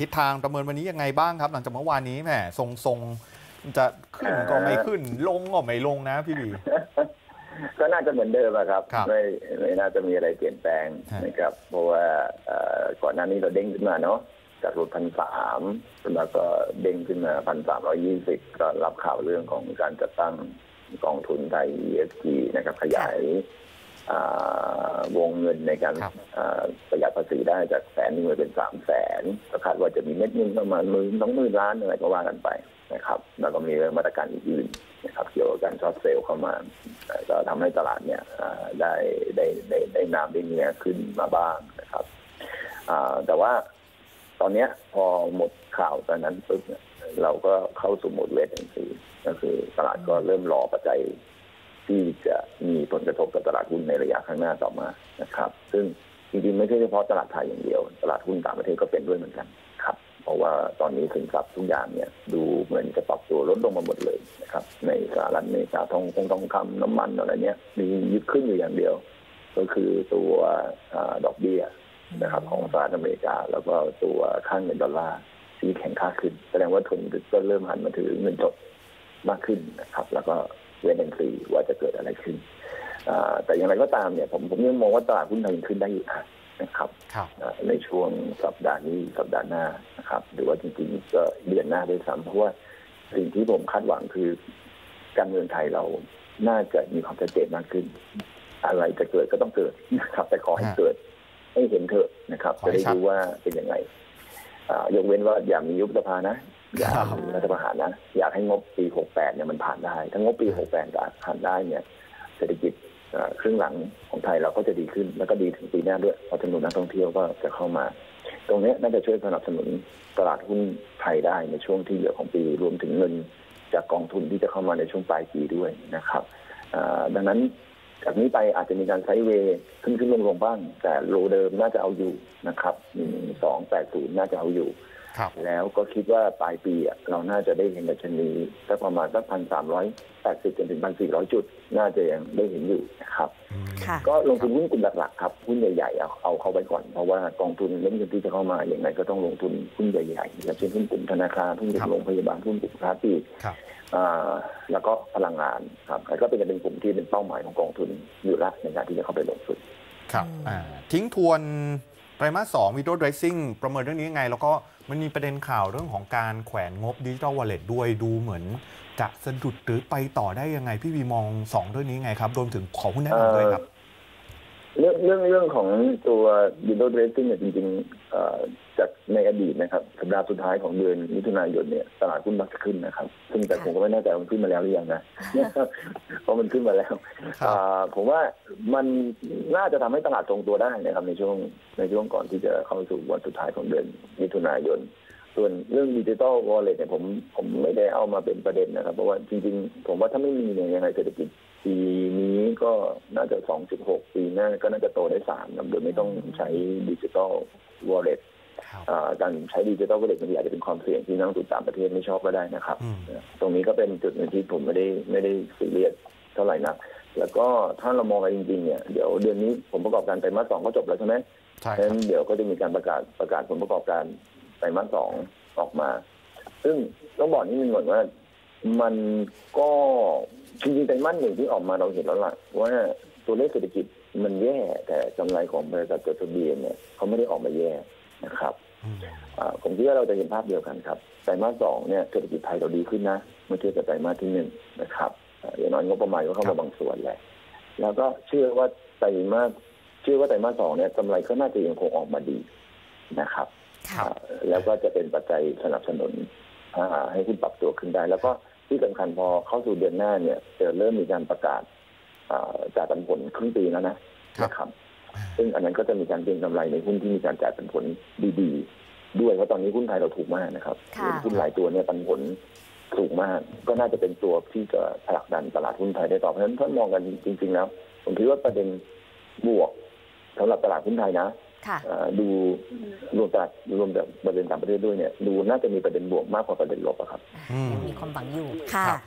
ทิศทางประเมินวันนี้ยังไงบ้างครับ หลังจากเมื่อวานนี้แหมทรงทรงๆจะขึ้นก็ไม่ขึ้น ลงก็ไม่ลงนะพี่บี ก็น่าจะเหมือนเดิมอะครับครับไม่ไม่น่าจะมีอะไรเปลี่ยนแปลงฮะ นะครับ เพราะว่าเอ่อก่อนหน้านี้เราเด้งขึ้นมาเนาะจากรถพันสามแล้วก็เด้งขึ้นมาพันสามร้อยี่สิบก็รับข่าวเรื่องของการจัดตั้งกองทุนไทย ESG นะครับ ขยายอ่าวงเงินในการครับ อ่าประหยัด ภาษีได้จากแสนหนึ่งไปเป็นสามแสนก็คาดว่าจะมีเม็ดเงินประมาณหมื่นสองหมื่นล้านอะไรก็ว่ากันไปนะครับแล้วก็มีมาตรการอื่นๆนะครับเกี่ยวกับการ short sell เข้ามาก็ทำให้ตลาดเนี่ยได้ได้ได้ได้น้ำได้เนื้อขึ้นมาบ้างนะครับแต่ว่าตอนเนี้ยพอหมดข่าวตอนนั้นปุ๊บเนี่ยเราก็เข้าสู่โหมด wait and see ก็คือตลาดก็เริ่มรอปัจจัยที่จะมีผลกระทบกับตลาดหุ้นในระยะข้างหน้าต่อมานะครับ ซึ่ง จริงๆไม่ใช่เฉพาะตลาดไทยอย่างเดียว ตลาดหุ้นต่างประเทศก็เป็นด้วยเหมือนกันครับ เพราะว่าตอนนี้สินทรัพย์ทุกอย่างเนี่ยดูเหมือนจะปรับตัวลดลงมาหมดเลยนะครับ ในสหรัฐอเมริกาทองคงทองคำน้ำมันอะไรเนี่ยมียึดขึ้นอยู่อย่างเดียว ก็คือตัวอดอกเบี้ยนะครับของสหรัฐอเมริกา แล้วก็ตัวค่างเงินดอลลาร์ที่แข็งค่าขึ้น แสดงว่าทุนก็เริ่มหันมาถือเงินสดมากขึ้นนะครับ แล้วก็เวนแอนซีว่าจะเกิดอะไรขึ้น แต่อย่างไรก็ตามเนี่ยผมผมยังมองว่าตลาดหุ้นไทยยังขึ้นได้อยู่นะครับครับอ่าในช่วงสัปดาห์นี้สัปดาห์หน้านะครับหรือว่าจริงๆก็เดือนหน้าด้วยซ้ำเพราะว่าสิ่งที่ผมคาดหวังคือการเมืองไทยเราน่าจะมีความชัดเจนมากขึ้น อะไรจะเกิดก็ต้องเกิดนะครับ แต่ขอให้ฮะเกิดให้เห็นเถอะนะครับขอจะให้ได้ชัดรู้ว่าเป็นยังไงอ่ายกเว้นว่าอย่ามียุบสภานะ อย่าครับมีรัฐประหารนะ อยากให้งบปี 68 เนี่ยมันผ่านได้ ถ้างบปี 68ผ่านได้เนี่ยเศรษฐกิจเอ่อ ครึ่งหลังของไทยเราก็จะดีขึ้น แล้วก็ดีถึงปีหน้าด้วยเพราะจำนวนนักท่องเที่ยวก็จะเข้ามา ตรงนี้น่าจะช่วยสนับสนุนตลาดหุ้นไทยได้ในช่วงที่เหลือของปีรวมถึงเงินจากกองทุนที่จะเข้ามาในช่วงปลายปีด้วยนะครับดังนั้นจากนี้ไปอาจจะมีการไซด์เวย์ขึ้นขึ้นลงลงบ้าง แต่โลเดิมน่าจะเอาอยู่นะครับหนึ่งสองแปดศูนย์น่าจะเอาอยู่ แล้วก็คิดว่าปลายปีอะเราน่าจะได้เห็นดัชนีสักประมาณสักพันสามร้อยแปดสิบจนถึงพันสี่ร้อยจุด น่าจะยังได้เห็นอยู่นะครับอืมค่ะก็ลงทุนหุ้นกลุ่มหลักๆครับหุ้นใหญ่ๆเอาเอาเข้าไปก่อน เพราะว่ากองทุนเล่นเงินที่จะเข้ามาอย่างไรก็ต้องลงทุนหุ้นใหญ่ๆอย่างเช่นหุ้นกลุ่มธนาคารหุ้นกลุ่ครัมบโรงพยาบาลหุ้นกลุ่มค้าปลีกครับอ่าแล้วก็พลังงานครับแล้วก็เป็นเป็นกลุ่มที่เป็นเป้าหมายของกองทุนอยู่แล้วในการที่จะเข้าไปลงทุนครับอืมอ่าทิ้งทวน ไตรมาสสอง window dressing ประเมินเรื่องนี้ยังไง แล้วก็มันมีประเด็นข่าวเรื่องของการแขวนงบดิจิทัลวอลเล็ตด้วยดูเหมือน จะสะดุดหรือไปต่อได้ยังไง พี่วีมองสองเรื่องนี้ยังไงครับรวมถึงขอหุ้นแนะนำด้วยครับ เรื่องเรื่องเรื่องของตัว window dressing เนี่ยจริงๆเอ่อจากในอดีตนะครับสัปดาห์สุดท้ายของเดือนมิถุนายนเนี่ยตลาดหุ้นมักจะขึ้นนะครับ ซึ่งแต่ผมก็ไม่แน่ใจว่ามันขึ้นมาแล้วหรือยังนะเพราะมันขึ้นมาแล้วครับอ่าผมว่ามันน่าจะทำให้ตลาดทรงตัวได้นะครับในช่วงในช่วงก่อนที่จะเข้าสู่วันสุดท้ายของเดือนมิถุนายน ส่วนเรื่องดิจิ t a ลวอลเล็ตเนี่ยผมผมไม่ได้เอามาเป็นประเด็นนะครับ เพราะว่าจริงๆ ผมว่าถ้าไม่มีเนี่ยยังไงเศรษฐกิจปีนี้ก็น่าจะ 2.6 ปีหน้าก็น่าจะโตได้3นะโดยไม่ต้องใช้ดิจิ t a ลวอลเล็ตครับการใช้ดิจิ t a ลวอลเล็ตบางทีอาจจะเป็นความเสี่ยงที่นักลงทุนต่างประเทศไม่ชอบก็ได้นะครับอืมตรงนี้ก็เป็นจุดหนึ่งที่ผมไม่ได้ไม่ได้ซีเรียสเท่าไหร่นัก แล้วก็ถ้าเรามองกันจริงๆเนี่ยเดี๋ยวเดือนนี้ผมประกอบการไตรมาสสองก็จบแล้วใช่ไหมใช่เพราะคฉะรับนั้นเดี๋ยวก็จะมีการประกาศประกาศผลประกอบการ ไตรมาสสองออกมา ซึ่งต้องบอกนิดนึงก่อนว่า มันก็จริงๆไตรมาสหนึ่งที่ออกมาเราเห็นแล้วล่ะว่าตัวเลขเศรษฐกิจมันแย่ แต่กำไรของบริษัทจดทะเบียนเนี่ยเขาไม่ได้ออกมาแย่นะครับอืมอ่าผมคิดว่าเราจะเห็นภาพเดียวกันครับไตรมาสสองเนี่ยเศรษฐกิจไทยเราดีขึ้นนะเมื่อเทียบกับไตรมาสที่หนึ่งนะครับอ่าอย่างน้อยงบประมาณก็เข้าครัมาบบางส่วนแหละแล้วก็เชื่อว่าไตรมาสเชื่อว่าไตรมาสสองเนี่ยกำไรก็น่าจะยังคงออกมาดี นะครับค่ะอ่าแล้วก็จะเป็นปัจจัยสนับสนุนอ่าให้หุ้นปรับตัวขึ้นได้ แล้วก็ที่สำคัญพอเข้าสู่เดือนหน้าเนี่ยจะเริ่มมีการประกาศอ่าจ่ายปันผลครึ่งปีแล้วนะครับนะครับ ซึ่งอันนั้นก็จะมีการเก็งกำไรในหุ้นที่มีการจ่ายปันผลดีๆ ด้วยเพราะตอนนี้หุ้นไทยเราถูกมากนะครับค่ะหุ้นหลายตัวเนี่ยปันผลสูงมาก ก็น่าจะเป็นตัวที่จะผลักดันตลาดหุ้นไทยได้ต่อเพราะฉะนั้นถ้ามองกันจริง ๆ แล้ว ผมคิดว่าประเด็นบวก สำหรับตลาดหุ้นไทยนะค่ะอ่าดูรวมตลาดรวมแบบประเด็นต่างประเทศด้วยเนี่ยดูน่าจะมีประเด็นบวกมากกว่าประเด็นลบอะครับอืมยังมีความหวังอยู่ค่ะครับ